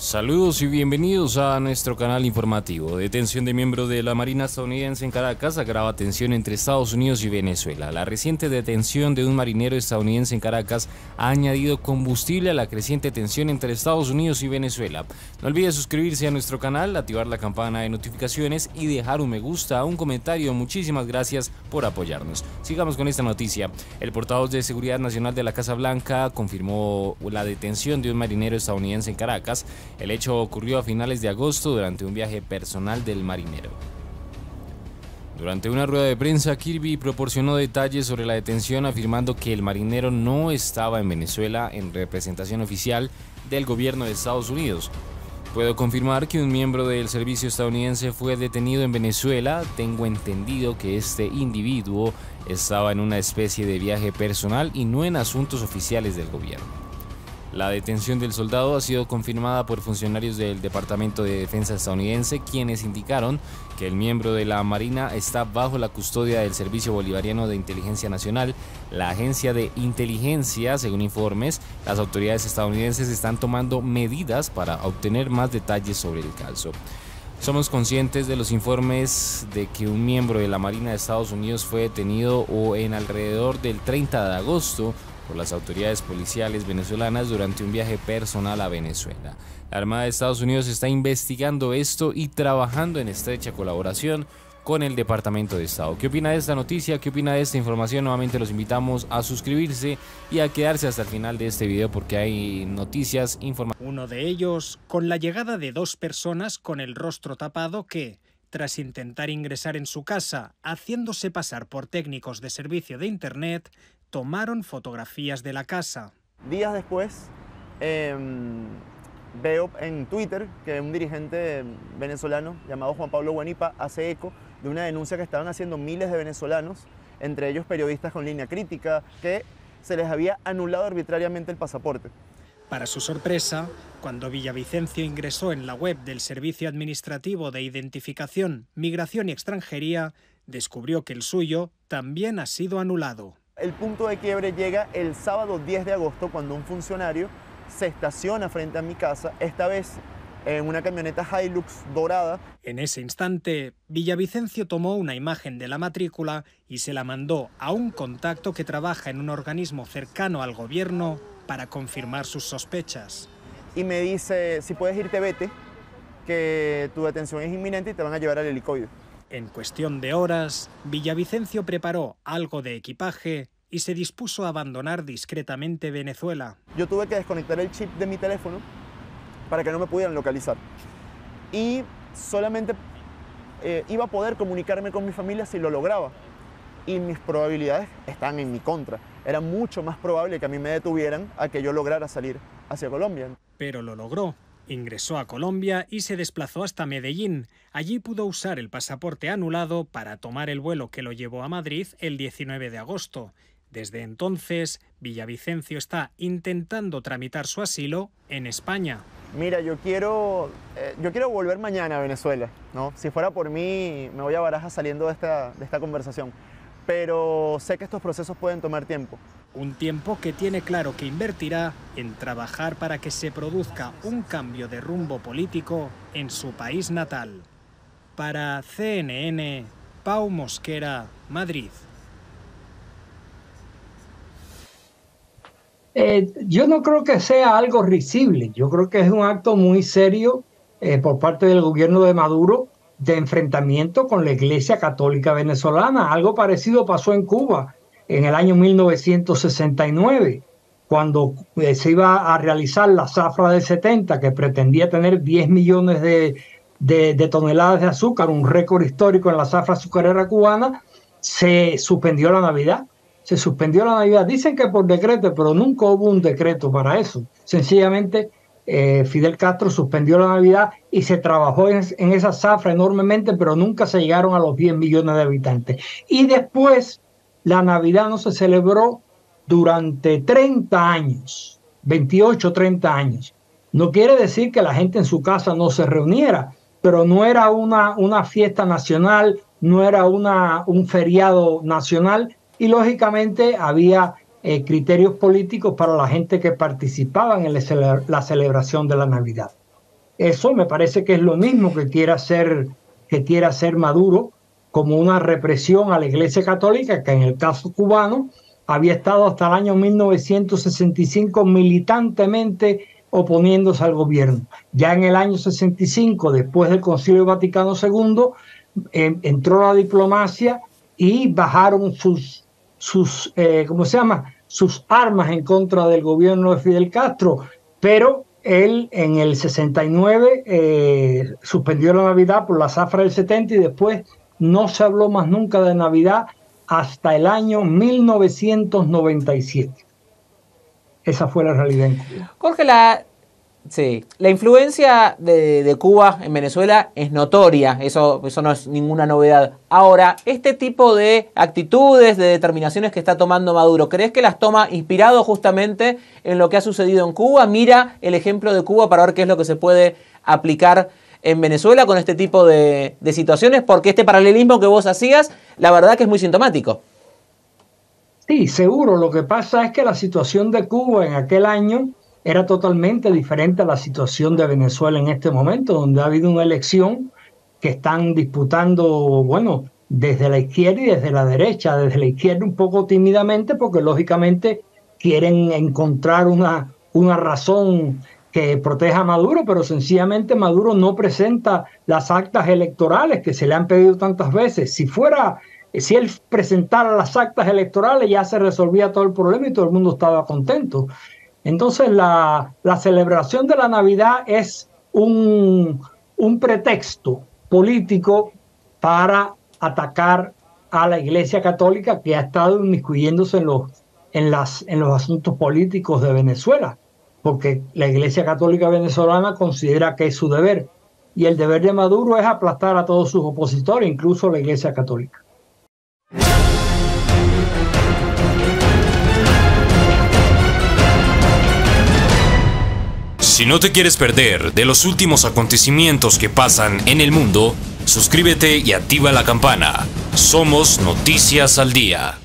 Saludos y bienvenidos a nuestro canal informativo. Detención de miembro de la Marina estadounidense en Caracas agrava tensión entre Estados Unidos y Venezuela. La reciente detención de un marinero estadounidense en Caracas ha añadido combustible a la creciente tensión entre Estados Unidos y Venezuela. No olvide suscribirse a nuestro canal, activar la campana de notificaciones y dejar un me gusta, un comentario. Muchísimas gracias por apoyarnos. Sigamos con esta noticia. El portavoz de Seguridad Nacional de la Casa Blanca confirmó la detención de un marinero estadounidense en Caracas. El hecho ocurrió a finales de agosto durante un viaje personal del marinero. Durante una rueda de prensa, Kirby proporcionó detalles sobre la detención afirmando que el marinero no estaba en Venezuela en representación oficial del gobierno de Estados Unidos. Puedo confirmar que un miembro del servicio estadounidense fue detenido en Venezuela. Tengo entendido que este individuo estaba en una especie de viaje personal y no en asuntos oficiales del gobierno. La detención del soldado ha sido confirmada por funcionarios del Departamento de Defensa estadounidense, quienes indicaron que el miembro de la Marina está bajo la custodia del Servicio Bolivariano de Inteligencia Nacional, la agencia de inteligencia, según informes. Las autoridades estadounidenses están tomando medidas para obtener más detalles sobre el caso. Somos conscientes de los informes de que un miembro de la Marina de Estados Unidos fue detenido o en alrededor del 30 de agosto por las autoridades policiales venezolanas durante un viaje personal a Venezuela. La Armada de Estados Unidos está investigando esto y trabajando en estrecha colaboración con el Departamento de Estado. ¿Qué opina de esta noticia? ¿Qué opina de esta información? Nuevamente los invitamos a suscribirse y a quedarse hasta el final de este video porque hay noticias, informaciones. Uno de ellos, con la llegada de dos personas con el rostro tapado que, tras intentar ingresar en su casa haciéndose pasar por técnicos de servicio de Internet, tomaron fotografías de la casa. Días después, em, veo en Twitter que un dirigente venezolano llamado Juan Pablo Guanipa hace eco de una denuncia que estaban haciendo miles de venezolanos, entre ellos periodistas con línea crítica, que se les había anulado arbitrariamente el pasaporte. Para su sorpresa, cuando Villavicencio ingresó en la web del Servicio Administrativo de Identificación, Migración y Extranjería, descubrió que el suyo también ha sido anulado. El punto de quiebre llega el sábado 10 de agosto cuando un funcionario se estaciona frente a mi casa, esta vez en una camioneta Hilux dorada. En ese instante, Villavicencio tomó una imagen de la matrícula y se la mandó a un contacto que trabaja en un organismo cercano al gobierno para confirmar sus sospechas. Y me dice, si puedes irte, vete, que tu detención es inminente y te van a llevar al helicoide. En cuestión de horas, Villavicencio preparó algo de equipaje y se dispuso a abandonar discretamente Venezuela. Yo tuve que desconectar el chip de mi teléfono para que no me pudieran localizar. Y solamente eh, iba a poder comunicarme con mi familia si lo lograba. Y mis probabilidades están en mi contra. Era mucho más probable que a mí me detuvieran a que yo lograra salir hacia Colombia. Pero lo logró. Ingresó a Colombia y se desplazó hasta Medellín. Allí pudo usar el pasaporte anulado para tomar el vuelo que lo llevó a Madrid el 19 de agosto. Desde entonces, Villavicencio está intentando tramitar su asilo en España. Mira, yo quiero, eh, yo quiero volver mañana a Venezuela. ¿no? Si fuera por mí, me voy a Baraja saliendo de esta, de esta conversación. Pero sé que estos procesos pueden tomar tiempo un tiempo que tiene claro que invertirá en trabajar para que se produzca un cambio de rumbo político en su país natal. Para CNN, Pau Mosquera, Madrid. Eh, yo no creo que sea algo risible, yo creo que es un acto muy serio eh, por parte del gobierno de Maduro de enfrentamiento con la Iglesia Católica Venezolana. Algo parecido pasó en Cuba en el año 1969, cuando eh, se iba a realizar la zafra del 70, que pretendía tener 10 millones de, toneladas de azúcar, un récord histórico en la zafra azucarera cubana, se suspendió la Navidad. Se suspendió la Navidad. Dicen que por decreto, pero nunca hubo un decreto para eso. Sencillamente eh, Fidel Castro suspendió la Navidad y se trabajó en, en, esa zafra enormemente, pero nunca se llegaron a los 10 millones de habitantes. Y después la Navidad no se celebró durante 30 años, 28, 30 años. No quiere decir que la gente en su casa no se reuniera, pero no era una, una fiesta nacional, no era una, un feriado nacional y lógicamente había eh, criterios políticos para la gente que participaban en la celebración de la Navidad. eso me parece que es lo mismo que quiere hacer, que Maduro como una represión a la Iglesia Católica, que en el caso cubano había estado hasta el año 1965 militantemente oponiéndose al gobierno. Ya en el año 65, después del Concilio Vaticano II, em, entró la diplomacia y bajaron sus, sus eh, ¿cómo se llama? sus armas en contra del gobierno de Fidel Castro, pero él en el 69 eh, suspendió la Navidad por la zafra del 70 y después no se habló más nunca de Navidad hasta el año 1997. Esa fue la realidad en Cuba. Jorge, la, Sí, la influencia de, Cuba en Venezuela es notoria, eso, eso no es ninguna novedad. Ahora, este tipo de actitudes, de determinaciones que está tomando Maduro, ¿crees que las toma inspirado justamente en lo que ha sucedido en Cuba? Mira el ejemplo de Cuba para ver qué es lo que se puede aplicar en Venezuela con este tipo de, situaciones, porque este paralelismo que vos hacías, la verdad que es muy sintomático. Sí, seguro. Lo que pasa es que la situación de Cuba en aquel año era totalmente diferente a la situación de Venezuela en este momento, donde ha habido una elección que están disputando, bueno, desde la izquierda y desde la derecha, desde la izquierda un poco tímidamente, porque lógicamente quieren encontrar una, una razón que proteja a Maduro, pero sencillamente Maduro no presenta las actas electorales que se le han pedido tantas veces. Si fuera, si él presentara las actas electorales, ya se resolvía todo el problema y todo el mundo estaba contento. Entonces la, celebración de la Navidad es un, pretexto político para atacar a la Iglesia Católica que ha estado inmiscuyéndose en los, en, las, en los asuntos políticos de Venezuela, porque la Iglesia Católica venezolana considera que es su deber. Y el deber de Maduro es aplastar a todos sus opositores, incluso la Iglesia Católica. Si no te quieres perder de los últimos acontecimientos que pasan en el mundo, suscríbete y activa la campana. Somos Noticias al Día.